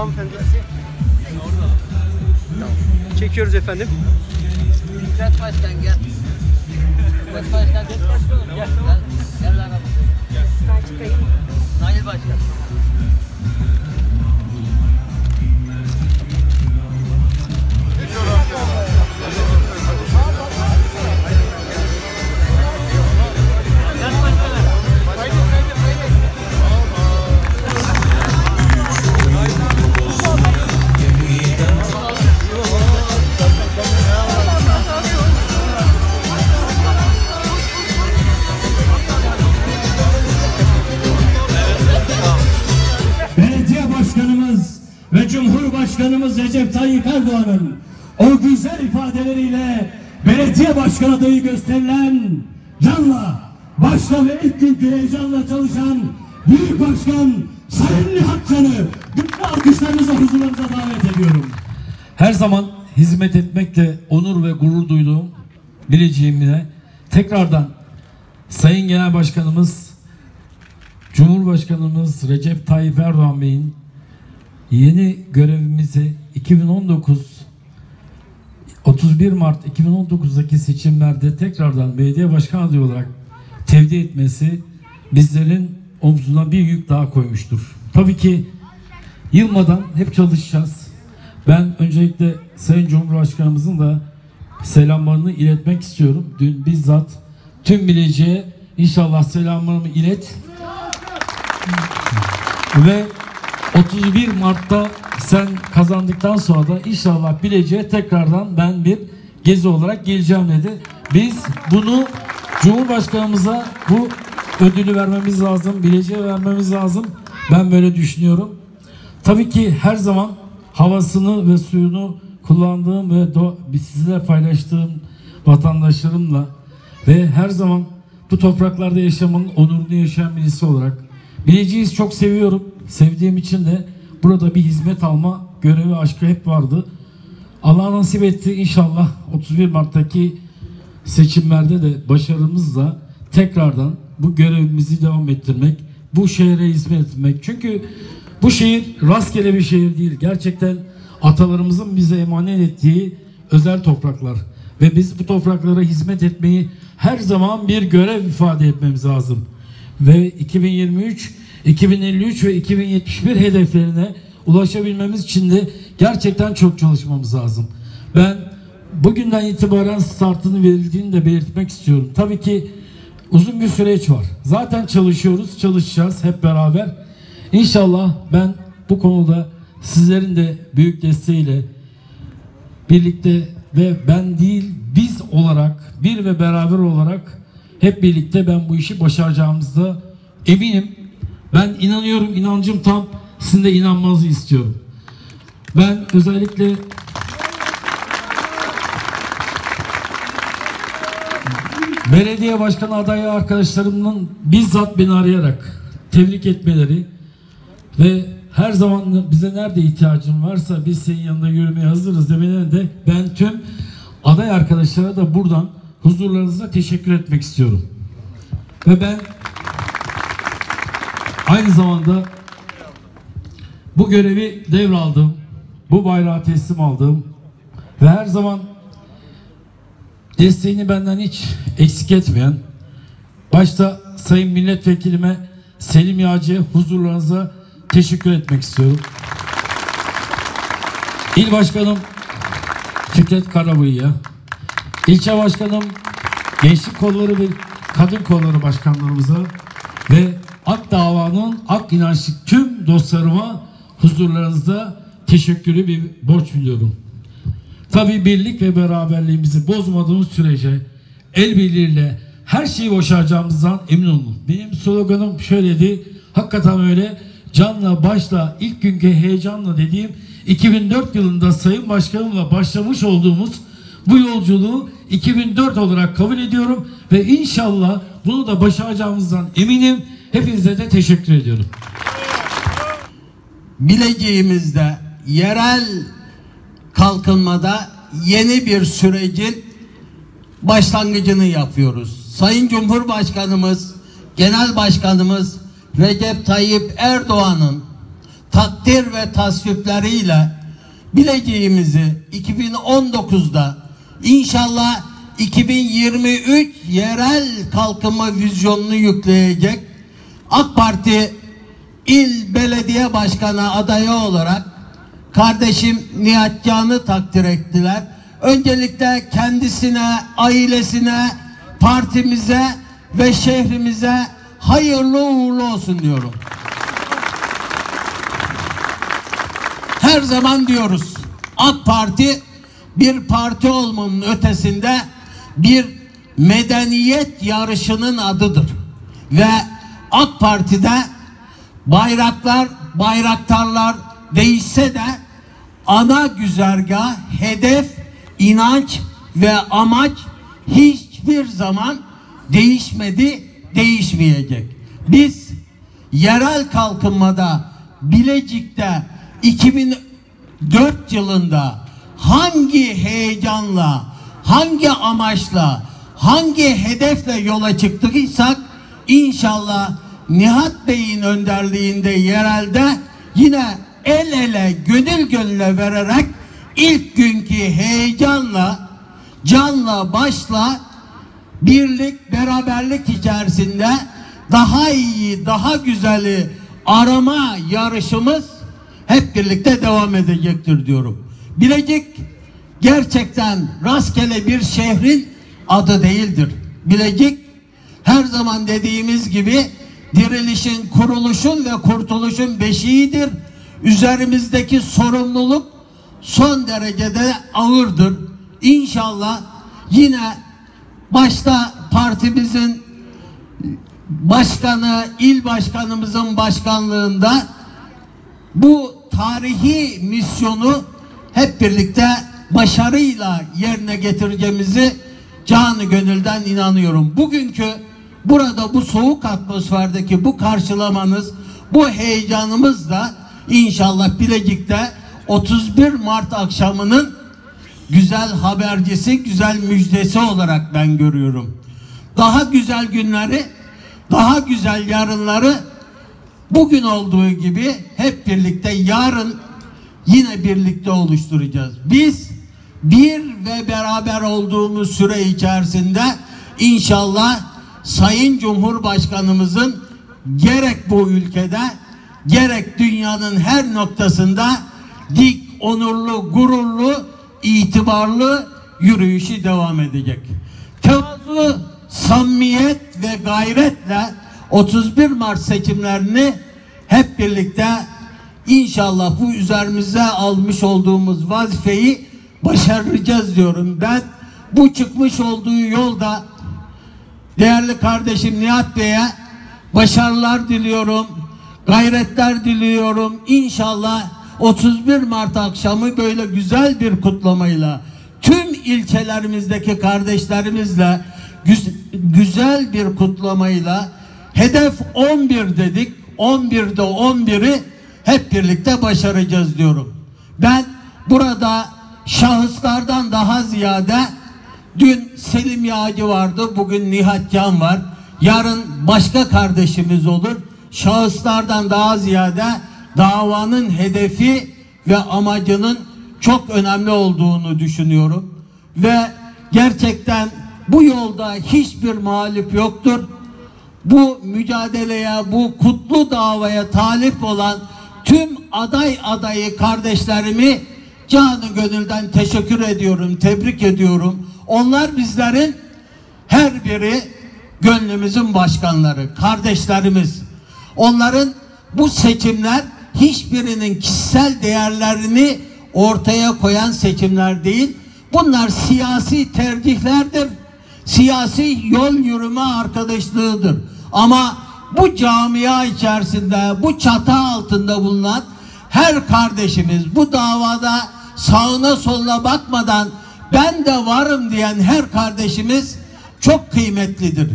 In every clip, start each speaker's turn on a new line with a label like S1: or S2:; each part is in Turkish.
S1: hanımefendi. Tamam. Çekiyoruz efendim.
S2: Fikret Başkan gel. Fikret Başkan gel. Gel. Gel. Gel lan abi. Nail Başkan.
S3: Recep Tayyip Erdoğan'ın o güzel ifadeleriyle belediye başkan adayı gösterilen canla, başla ve ilk günkü heyecanla çalışan Büyük Başkan Sayın Nihat Can'ı güçlü alkışlarınızla huzurlarınıza davet ediyorum.
S4: Her zaman hizmet etmekle onur ve gurur duyduğum bileceğimine tekrardan Sayın Genel Başkanımız Cumhurbaşkanımız Recep Tayyip Erdoğan Bey'in yeni görevimizi 2019 31 Mart 2019'daki seçimlerde tekrardan belediye başkan adayı olarak tevdi etmesi bizlerin omzuna bir yük daha koymuştur. Tabii ki yılmadan hep çalışacağız. Ben öncelikle Sayın Cumhurbaşkanımızın da selamlarını iletmek istiyorum. Dün bizzat tüm bileceğe inşallah selamlarımı ilet. Ve 31 Mart'ta sen kazandıktan sonra da inşallah Bilecik'e tekrardan ben bir gezi olarak geleceğim dedi. Biz bunu Cumhurbaşkanımıza bu ödülü vermemiz lazım, Bilecik'e vermemiz lazım. Ben böyle düşünüyorum. Tabii ki her zaman havasını ve suyunu kullandığım ve sizle paylaştığım vatandaşlarımla ve her zaman bu topraklarda yaşamanın onurunu yaşayan birisi olarak Bilecik'i çok seviyorum. Sevdiğim için de burada bir hizmet alma görevi aşkı hep vardı. Allah nasip etti inşallah 31 Mart'taki seçimlerde de başarımızla tekrardan bu görevimizi devam ettirmek, bu şehre hizmet etmek. Çünkü bu şehir rastgele bir şehir değil. Gerçekten atalarımızın bize emanet ettiği özel topraklar. Ve biz bu topraklara hizmet etmeyi her zaman bir görev ifade etmemiz lazım. Ve 2023, 2053 ve 2071 hedeflerine ulaşabilmemiz için de gerçekten çok çalışmamız lazım. Ben bugünden itibaren startını verildiğini de belirtmek istiyorum. Tabii ki uzun bir süreç var. Zaten çalışıyoruz, çalışacağız hep beraber. İnşallah ben bu konuda sizlerin de büyük desteğiyle birlikte ve ben değil biz olarak bir ve beraber olarak hep birlikte ben bu işi başaracağımızda eminim. Ben inanıyorum, inancım tam. Sizin de inanmanızı istiyorum. Ben özellikle belediye başkanı adayı arkadaşlarımın bizzat beni arayarak tebrik etmeleri ve her zaman bize nerede ihtiyacın varsa biz senin yanında yürümeye hazırız demeleri de ben tüm aday arkadaşlara da buradan huzurlarınıza teşekkür etmek istiyorum. Ve ben aynı zamanda bu görevi devraldım. Bu bayrağı teslim aldım. Ve her zaman desteğini benden hiç eksik etmeyen başta Sayın Milletvekilime Selim Yağcı'ya huzurlarınıza teşekkür etmek istiyorum. İl Başkanım Fikret Karabıyık'a, ilçe başkanım Gençlik Kolları ve Kadın Kolları başkanlarımıza ve Ak Dava'nın Ak inançlı tüm dostlarıma huzurlarınızda teşekkürü bir borç biliyorum. Tabi birlik ve beraberliğimizi bozmadığımız sürece el birliğiyle her şeyi başaracağımızdan emin olun. Benim sloganım şöyledi. Hakikaten öyle canla başla ilk günkü heyecanla dediğim 2004 yılında Sayın Başkanımla başlamış olduğumuz bu yolculuğu 2004 olarak kabul ediyorum ve inşallah bunu da başaracağımızdan eminim. Hepinize de teşekkür ediyorum.
S5: bileceğimizde yerel kalkınmada yeni bir sürecin başlangıcını yapıyoruz. Sayın Cumhurbaşkanımız, Genel Başkanımız Recep Tayyip Erdoğan'ın takdir ve tasvipleriyle bileceğimizi 2019'da inşallah 2023 yerel kalkınma vizyonunu yükleyecek AK Parti il belediye başkanı adayı olarak kardeşim Nihat Can'ı takdir ettiler. Öncelikle kendisine, ailesine, partimize ve şehrimize hayırlı uğurlu olsun diyorum. Her zaman diyoruz AK Parti bir parti olmanın ötesinde bir medeniyet yarışının adıdır. Ve AK Parti'de bayraklar, bayraktarlar değişse de ana güzergah, hedef, inanç ve amaç hiçbir zaman değişmedi, değişmeyecek. Biz yerel kalkınmada Bilecik'te 2004 yılında hangi heyecanla, hangi amaçla, hangi hedefle yola çıktıysak inşallah Nihat Bey'in önderliğinde yerelde yine el ele gönül gönüle vererek ilk günkü heyecanla canla başla birlik beraberlik içerisinde daha iyi daha güzeli arama yarışımız hep birlikte devam edecektir diyorum. Bilecik gerçekten rastgele bir şehrin adı değildir. Bilecik her zaman dediğimiz gibi dirilişin, kuruluşun ve kurtuluşun beşiğidir. Üzerimizdeki sorumluluk son derecede ağırdır. İnşallah yine başta partimizin başkanı, il başkanımızın başkanlığında bu tarihi misyonu hep birlikte başarıyla yerine getireceğimizi canı gönülden inanıyorum. Bugünkü burada bu soğuk atmosferdeki bu karşılamanız, bu heyecanımız da inşallah Bilecik'te 31 Mart akşamının güzel habercisi, güzel müjdesi olarak ben görüyorum. Daha güzel günleri, daha güzel yarınları bugün olduğu gibi hep birlikte yarın yine birlikte oluşturacağız. Biz bir ve beraber olduğumuz süre içerisinde inşallah Sayın Cumhurbaşkanımızın gerek bu ülkede gerek dünyanın her noktasında dik, onurlu, gururlu, itibarlı yürüyüşü devam edecek. Tevazu, samimiyet ve gayretle 31 Mart seçimlerini hep birlikte inşallah bu üzerimize almış olduğumuz vazifeyi başaracağız diyorum. Ben bu çıkmış olduğu yolda değerli kardeşim Nihat Bey'e başarılar diliyorum. Gayretler diliyorum. İnşallah 31 Mart akşamı böyle güzel bir kutlamayla tüm ilçelerimizdeki kardeşlerimizle güz- güzel bir kutlamayla hedef 11 dedik. 11'de 11'i hep birlikte başaracağız diyorum. Ben burada şahıslardan daha ziyade dün Selim Yağcı vardı, bugün Nihat Can var. Yarın başka kardeşimiz olur. Şahıslardan daha ziyade davanın hedefi ve amacının çok önemli olduğunu düşünüyorum. Ve gerçekten bu yolda hiçbir mağlup yoktur. Bu mücadeleye, bu kutlu davaya talip olan tüm aday adayı kardeşlerimi canı gönülden teşekkür ediyorum, tebrik ediyorum. Onlar bizlerin her biri gönlümüzün başkanları, kardeşlerimiz. Onların bu seçimler hiçbirinin kişisel değerlerini ortaya koyan seçimler değil. Bunlar siyasi tercihlerdir. Siyasi yol yürüme arkadaşlığıdır. Ama bu camia içerisinde, bu çatı altında bulunan her kardeşimiz bu davada sağına soluna bakmadan ben de varım diyen her kardeşimiz çok kıymetlidir.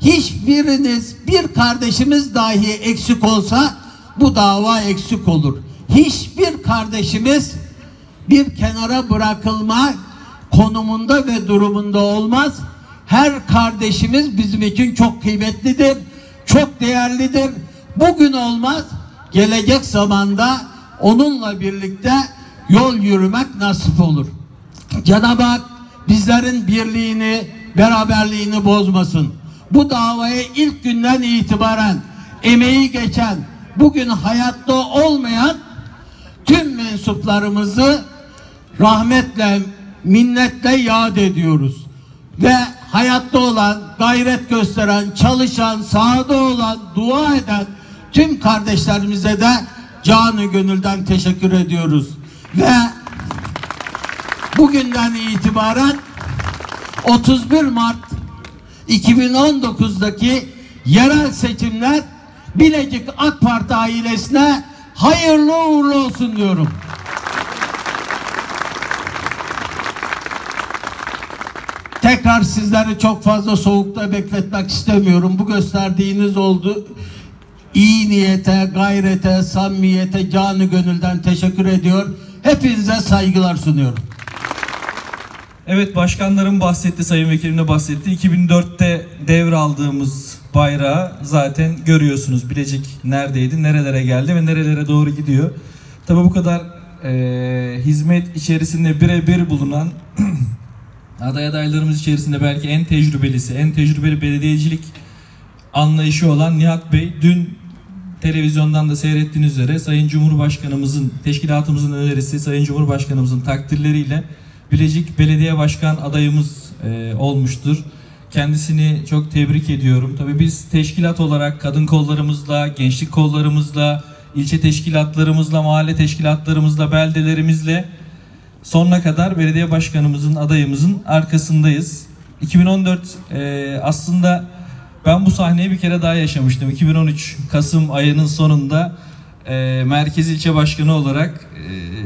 S5: Hiçbiriniz bir kardeşimiz dahi eksik olsa bu dava eksik olur. Hiçbir kardeşimiz bir kenara bırakılma konumunda ve durumunda olmaz. Her kardeşimiz bizim için çok kıymetlidir, çok değerlidir. Bugün olmaz, gelecek zamanda onunla birlikte yol yürümek nasip olur. Cenab-ı Hak bizlerin birliğini, beraberliğini bozmasın. Bu davaya ilk günden itibaren emeği geçen, bugün hayatta olmayan tüm mensuplarımızı rahmetle, minnetle yad ediyoruz. Ve hayatta olan, gayret gösteren, çalışan, sahada olan, dua eden tüm kardeşlerimize de canı gönülden teşekkür ediyoruz. Ve bugünden itibaren 31 Mart 2019'daki yerel seçimler Bilecik AK Parti ailesine hayırlı uğurlu olsun diyorum. Tekrar sizleri çok fazla soğukta bekletmek istemiyorum. Bu gösterdiğiniz oldu. İyi niyete, gayrete, samimiyete canı gönülden teşekkür ediyor. Hepinize saygılar sunuyorum.
S6: Evet başkanlarım bahsetti, sayın vekilim de bahsetti. 2004'te devraldığımız bayrağı zaten görüyorsunuz. Bilecik neredeydi, nerelere geldi ve nerelere doğru gidiyor. Tabi bu kadar e, hizmet içerisinde birebir bulunan aday adaylarımız içerisinde belki en tecrübelisi, en tecrübeli belediyecilik anlayışı olan Nihat Bey dün televizyondan da seyrettiğiniz üzere Sayın Cumhurbaşkanımızın, teşkilatımızın önerisi, Sayın Cumhurbaşkanımızın takdirleriyle Bilecik Belediye Başkan adayımız e, olmuştur. Kendisini çok tebrik ediyorum. Tabii biz teşkilat olarak kadın kollarımızla, gençlik kollarımızla, ilçe teşkilatlarımızla, mahalle teşkilatlarımızla, beldelerimizle sonuna kadar belediye başkanımızın, adayımızın arkasındayız. 2014 e, aslında ben bu sahneyi bir kere daha yaşamıştım. 2013 Kasım ayının sonunda e, Merkez İlçe Başkanı olarak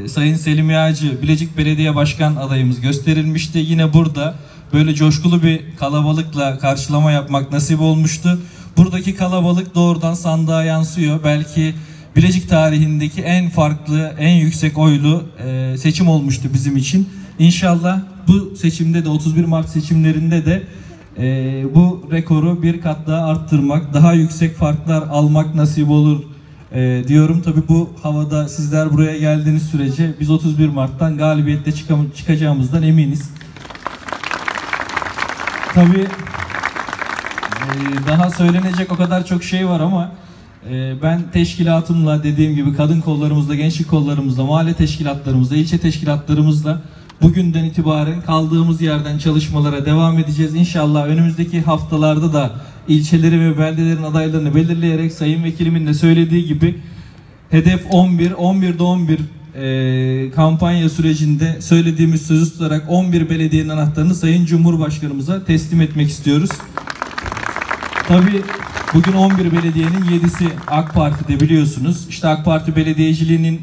S6: e, Sayın Selim Yağcı Bilecik Belediye Başkan adayımız gösterilmişti. Yine burada böyle coşkulu bir kalabalıkla karşılama yapmak nasip olmuştu. Buradaki kalabalık doğrudan sandığa yansıyor. Belki Bilecik tarihindeki en farklı, en yüksek oylu e, seçim olmuştu bizim için. İnşallah bu seçimde de 31 Mart seçimlerinde de e, bu rekoru bir kat daha arttırmak, daha yüksek farklar almak nasip olur e, diyorum. Tabi bu havada sizler buraya geldiğiniz sürece biz 31 Mart'tan galibiyetle çıkam- çıkacağımızdan eminiz. Tabi daha söylenecek o kadar çok şey var ama e, ben teşkilatımla dediğim gibi kadın kollarımızla, gençlik kollarımızla, mahalle teşkilatlarımızla, ilçe teşkilatlarımızla bugünden itibaren kaldığımız yerden çalışmalara devam edeceğiz. İnşallah önümüzdeki haftalarda da ilçeleri ve beldelerin adaylarını belirleyerek Sayın Vekilimin de söylediği gibi hedef 11, 11'de 11 e, kampanya sürecinde söylediğimiz sözü tutarak 11 belediyenin anahtarını Sayın Cumhurbaşkanımıza teslim etmek istiyoruz. Tabii bugün 11 belediyenin 7'si AK Parti'de biliyorsunuz. İşte AK Parti belediyeciliğinin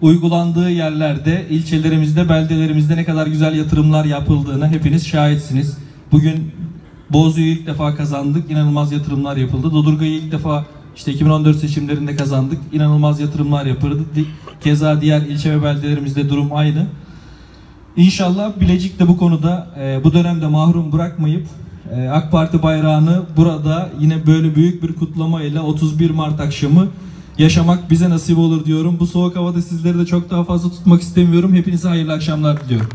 S6: uygulandığı yerlerde, ilçelerimizde, beldelerimizde ne kadar güzel yatırımlar yapıldığına hepiniz şahitsiniz. Bugün Bozüyü ilk defa kazandık. İnanılmaz yatırımlar yapıldı. Dodurga'yı ilk defa işte 2014 seçimlerinde kazandık. İnanılmaz yatırımlar yapıldı. Keza diğer ilçe ve beldelerimizde durum aynı. İnşallah Bilecik de bu konuda e, bu dönemde mahrum bırakmayıp e, AK Parti bayrağını burada yine böyle büyük bir kutlamayla 31 Mart akşamı yaşamak bize nasip olur diyorum. Bu soğuk havada sizleri de çok daha fazla tutmak istemiyorum. Hepinize hayırlı akşamlar diliyorum.